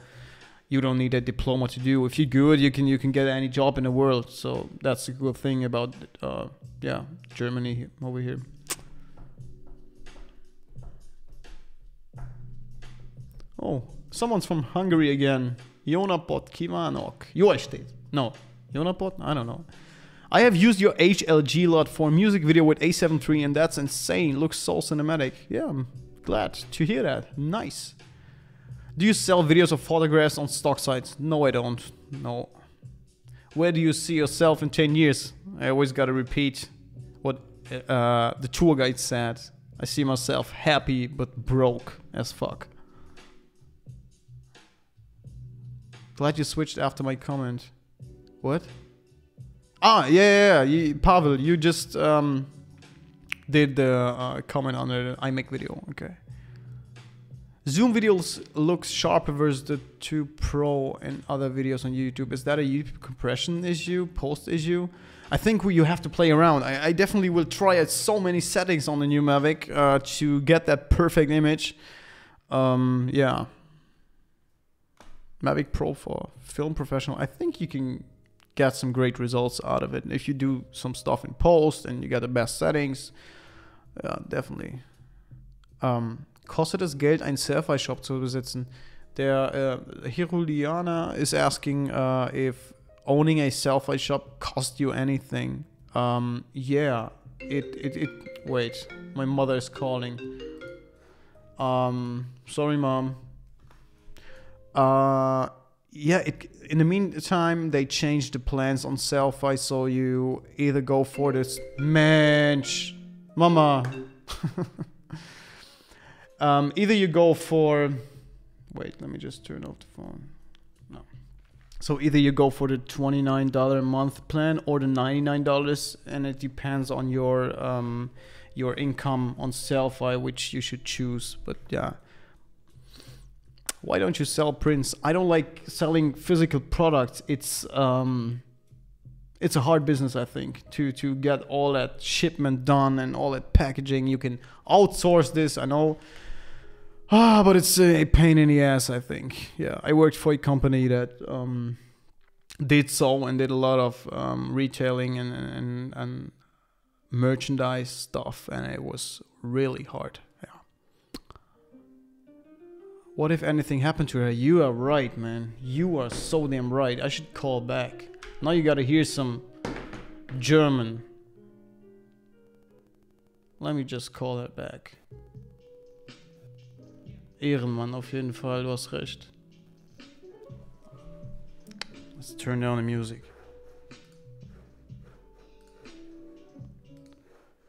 you don't need a diploma to do. If you're good, you can you can get any job in the world. So that's a good thing about uh, yeah Germany over here. Oh, someone's from Hungary again. Jónapot kívánok. Jó estét. No, Jonapod? I don't know. I have used your HLG LUT for a music video with A7 III and that's insane. Looks so cinematic. Yeah, I'm glad to hear that. Nice. Do you sell videos or photographs on stock sites? No, I don't. No. Where do you see yourself in 10 years? I always got to repeat what uh, the tour guide said. I see myself happy but broke as fuck. Glad you switched after my comment. What? Ah, yeah, yeah, yeah. Pavel, you just um, did the uh, comment on the iMac video. Okay. Zoom videos looks sharper versus the 2 Pro and other videos on YouTube. Is that a YouTube compression issue, post issue? I think you have to play around. I, I, definitely will try out so many settings on the new Mavic uh, to get that perfect image. Um, yeah. Mavic Pro for film professional. I think you can get some great results out of it. If you do some stuff in post and you get the best settings, yeah, definitely. Um, kostet es Geld, einen Sellfy-Shop zu besitzen? Der uh, Hiruliana is asking uh, if owning a Sellfy shop cost you anything. Um, yeah, it, it, it, wait, my mother is calling. Um, sorry, mom. Uh, yeah, it, in the meantime, they changed the plans on Sellfy, so you either go for this mensch, mama. um, either you go for, wait, let me just turn off the phone. No. So either you go for the $29 a month plan or the $99, and it depends on your um, your income on Sellfy, which you should choose. But yeah why don't you sell prints? I don't like selling physical products. It's um, it's a hard business, I think, to to get all that shipment done and all that packaging. You can outsource this, I know. Ah, but it's a pain in the ass, I think. Yeah, I worked for a company that um, did so and did a lot of um, retailing and, and and merchandise stuff, and it was really hard. What if anything happened to her? You are right, man. You are so damn right. I should call back. Now you gotta hear some German. Let me just call that back. Ehrenmann, auf jeden Fall, du hast recht. Let's turn down the music.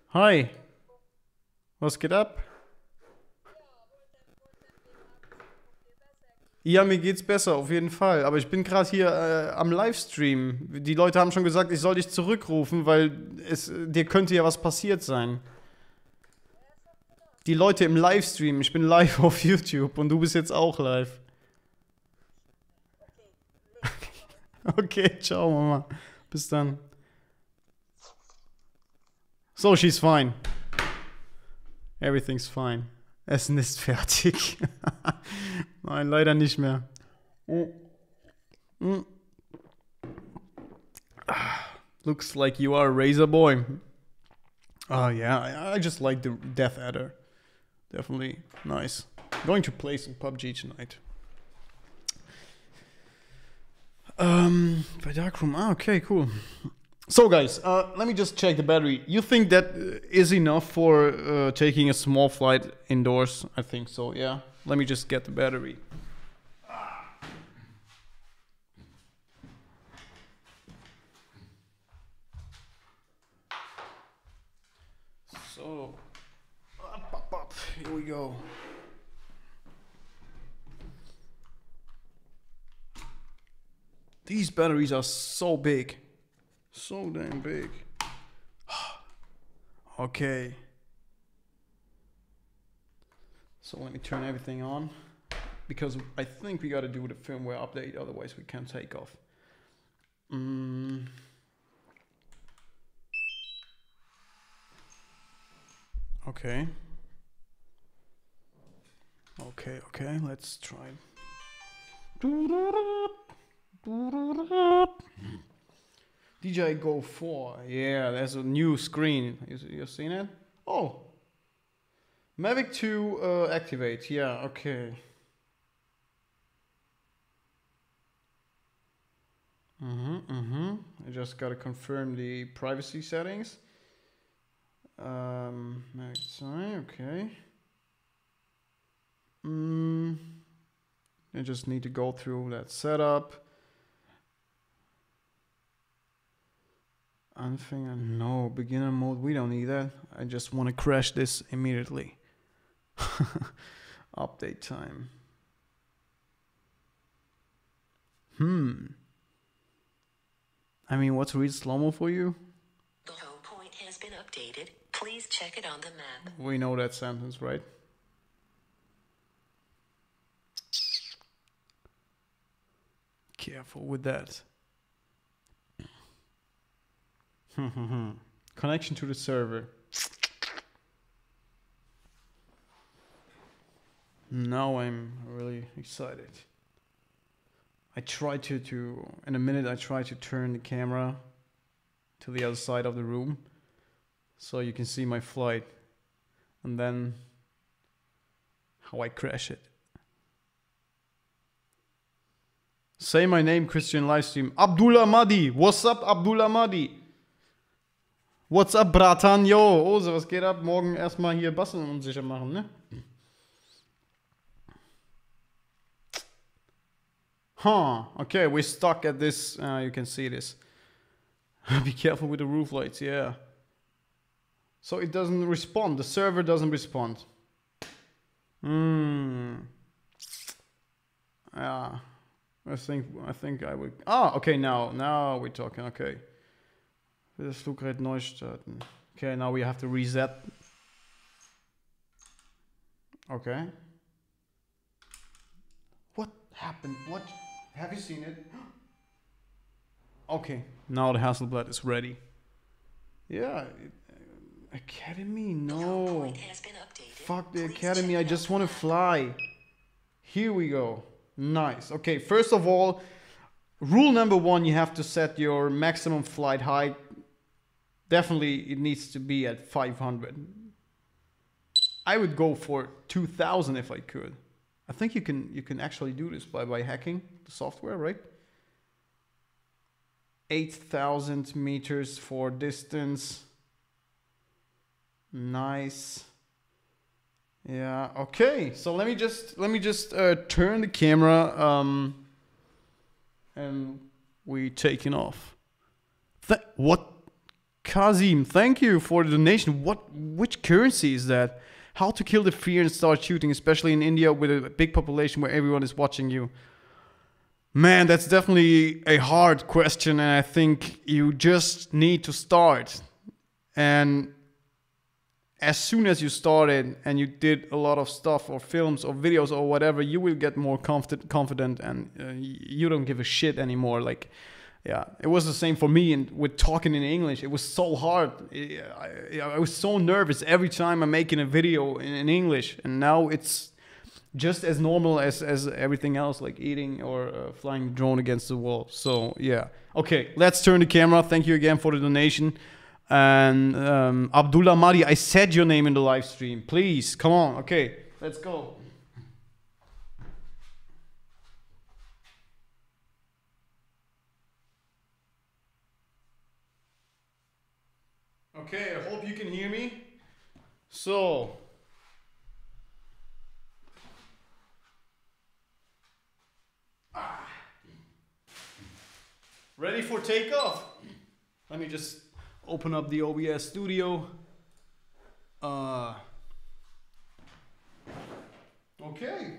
Hi. Was geht ab? Ja, mir geht's besser, auf jeden Fall. Aber ich bin gerade hier äh, am Livestream. Die Leute haben schon gesagt, ich soll dich zurückrufen, weil es, dir könnte ja was passiert sein. Die Leute im Livestream, ich bin live auf YouTube und du bist jetzt auch live. Okay, ciao Mama. Bis dann. So, she's fine. Everything's fine. Essen ist fertig. Nein, leider nicht mehr. Mm. Looks like you are a razor boy. Oh yeah, I, just like the Death Adder. Definitely nice. going to play some PUBG tonight. Um, by Darkroom. Ah, okay, cool. So guys, uh, let me just check the battery. You think that is enough for uh, taking a small flight indoors? I think so, yeah. Let me just get the battery. So, up, up, up. here we go. These batteries are so big. So damn big. okay. So let me turn everything on because I think we got to do the firmware update, otherwise we can't take off. Mm. Okay. Okay, okay, let's try. DJI Go 4. Yeah, there's a new screen. You, you seen it? Oh. Mavic 2 uh, activate. Yeah, okay. Mm-hmm, mm-hmm. I just gotta confirm the privacy settings. Um, okay. Mm, I just need to go through that setup. Anfänger, no. Beginner mode, we don't need that. I just want to crash this immediately. Update time. Hmm. I mean, what's real slow-mo for you? The home point has been updated. Please check it on the map. We know that sentence, right? Careful with that. Connection to the server. Now I'm really excited. I try to, to in a minute I try to turn the camera to the other side of the room so you can see my flight and then how I crash it. Say my name, Christian Livestream. Abdullah Madi. What's up, Abdullah Madi? What's up, Bratan? Yo, Ose, was geht ab? Morgen erstmal hier basteln und sicher machen, ne? Huh, okay, we're stuck at this. Uh, you can see this. Be careful with the roof lights, yeah. So it doesn't respond, the server doesn't respond. Hmm. Yeah. I think I think I would. Ah, okay. Now now we're talking. Okay. Das Fluggerät neu starten. Okay, now we have to reset. Okay. What happened? What? Have you seen it? okay. Now the Hasselblad is ready. Yeah. It, uh, academy? No. point has been updated. Fuck the Please academy. I just want to fly. Here we go. Nice. Okay, first of all, rule number one you have to set your maximum flight height. Definitely, it needs to be at 500. I would go for 2000 if I could. I think you can you can actually do this by by hacking the software, right? 8000 meters for distance. Nice. Yeah. Okay. So let me just let me just uh, turn the camera um, and we taking off. Th- what, Kazim? Thank you for the donation. What? Which currency is that? How to kill the fear and start shooting, especially in India with a big population where everyone is watching you. Man, that's definitely a hard question, and I think you just need to start. And as soon as you started and you did a lot of stuff or films or videos or whatever, you will get more confident, confident, and uh, you don't give a shit anymore. Like, yeah, it was the same for me. And with talking in English, it was so hard. I, I, was so nervous every time I'm making a video in, in English, and now it's just as normal as as everything else, like eating or uh, flying drone against the wall. So yeah, okay, let's turn the camera. Thank you again for the donation. And um, Abdullah mari I said your name in the live stream. Please, come on. Okay, let's go. Okay, I hope you can hear me. So, ready for takeoff? Let me just open up the OBS studio. Uh, okay.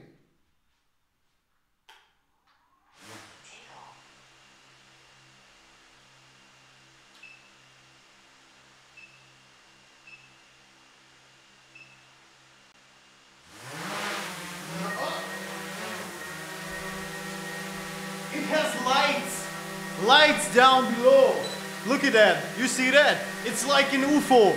It has lights. Lights down below. Look at that. You see that? It's like an UFO.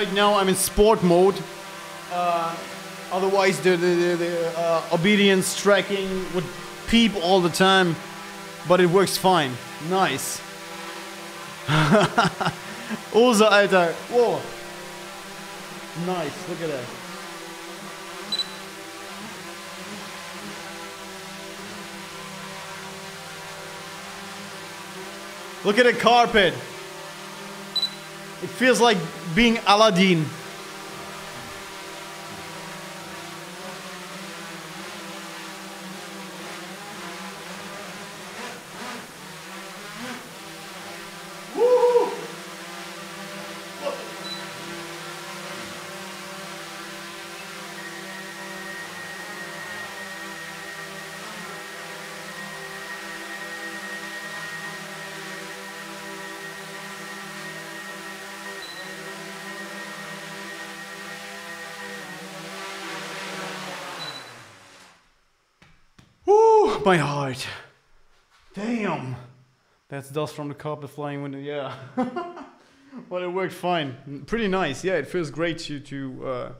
Right now I'm in sport mode. Uh, otherwise the the, the, uh, obedience tracking would peep all the time, but it works fine. Nice. Ose, Alter. Whoa. Nice. Look at that. Look at the carpet. It feels like being Aladdin. My heart. Damn. That's dust from the carpet flying window, yeah. but it worked fine. Pretty nice. Yeah, it feels great to, to uh,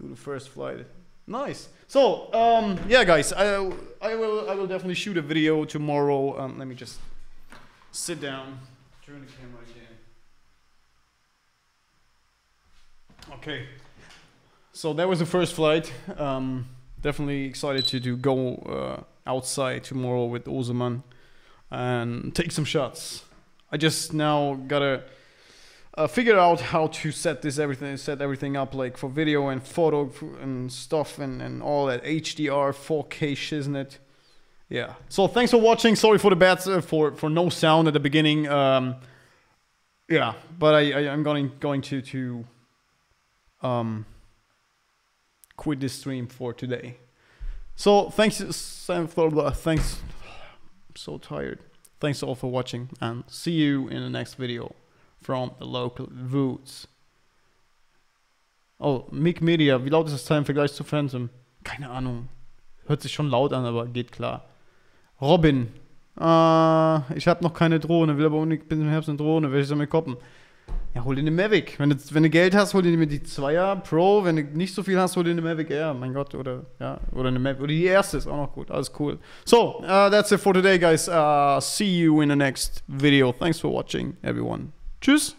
do the first flight. Nice. So, um, yeah, guys, I, I will I will definitely shoot a video tomorrow. Um, let me just sit down, turn the camera again. Okay. So that was the first flight. Um, definitely excited to, to go uh, outside tomorrow with Ozeman and take some shots. I just now gotta uh, figure out how to set this everything, set everything up like for video and photo and stuff and, and all that HDR 4K shiznit. Yeah. So thanks for watching. Sorry for the bad uh, for for no sound at the beginning. Um, yeah, but I, I I'm going going to to um quit this stream for today. So thanks, thanks. I'm so tired. Thanks all for watching, and see you in the next video from the local Woods. Oh, Mick Media, wie laut ist das Teil im Vergleich zu Phantom? Keine Ahnung. Hört sich schon laut an, aber geht klar. Robin, äh, ich habe noch keine Drohne, will aber unbedingt bis im Herbst eine Drohne, welche soll mir koppen? Ja, hol dir eine Mavic. Wenn du, wenn du Geld hast, hol dir die 2er Pro. Wenn du nicht so viel hast, hol dir eine Mavic Air. Mein Gott, oder ja, oder eine Mavic. Oder die erste ist auch noch gut. Alles cool. So, uh, that's it for today, guys. Uh, see you in the next video. Thanks for watching, everyone. Tschüss.